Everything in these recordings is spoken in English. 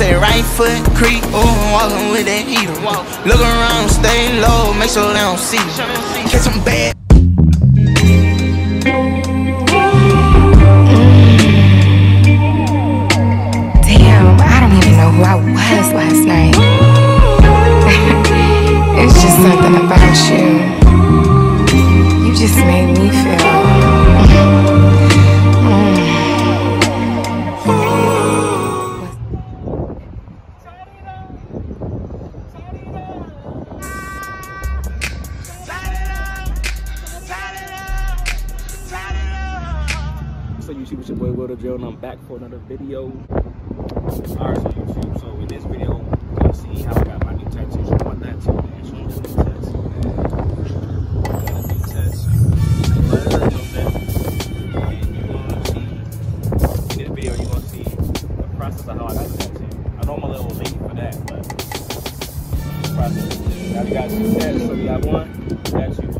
say right foot creep, ooh, I'm walking with that heater. Look around, stay low, make sure they don't see you. Catch some bad. YouTube, it's your boy Wilder Joe, and I'm back for another video. So YouTube, so in this video, gonna see how I got my new tattoos and whatnot too. man. So video, you're gonna see the process of how I got the tattoo. I know little for that, but. Now we got two tests, so we got one tattoo.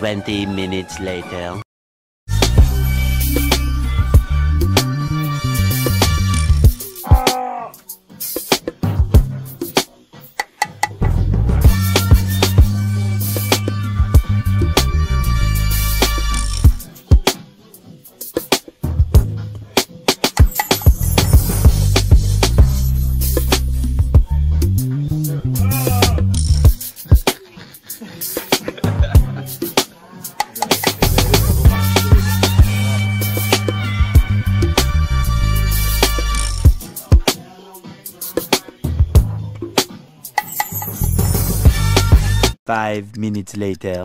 Twenty minutes later. Five minutes later.